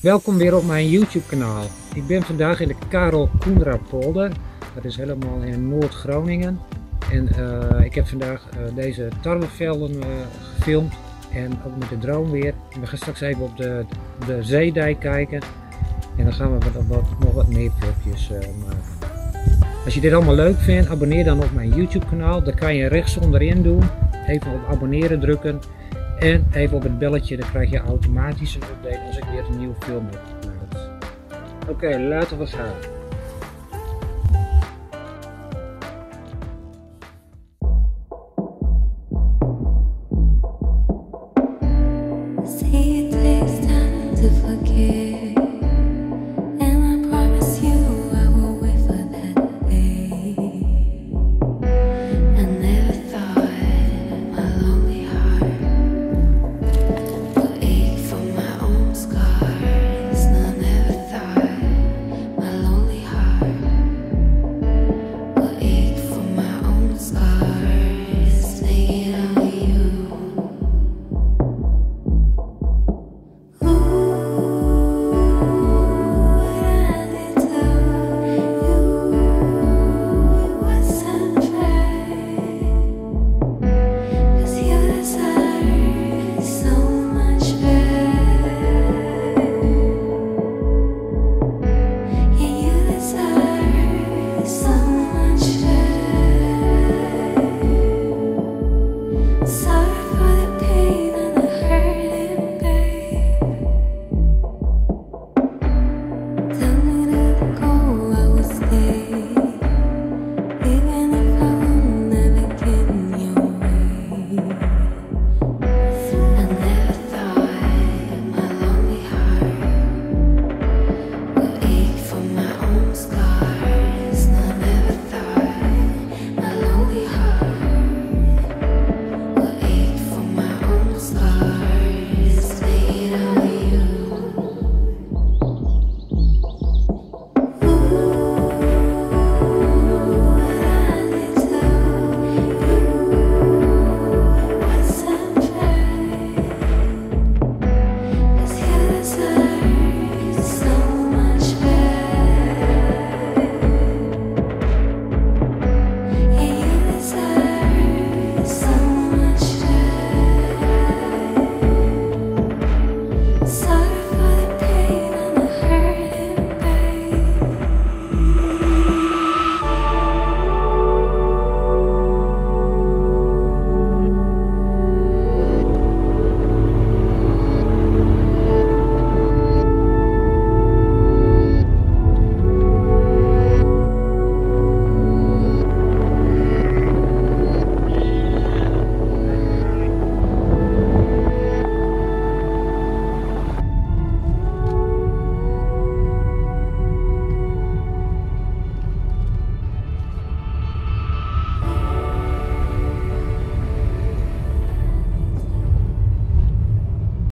Welkom weer op mijn YouTube kanaal. Ik ben vandaag in de Karel Koendra polder. Dat is helemaal in Noord-Groningen. En eh, ik heb vandaag uh, deze tarwevelden uh, gefilmd. En ook met de drone weer. we gaan straks even op de, de zeedijk kijken. En dan gaan we wat, nog wat meer filmpjes maken. Als je dit allemaal leuk vindt, abonneer dan op mijn YouTube kanaal. Daar kan je rechts onderin doen. Even op abonneren drukken. En even op het belletje, dan krijg je automatisch een update als ik weer een nieuwe film heb gemaakt. Oké, laten we gaan.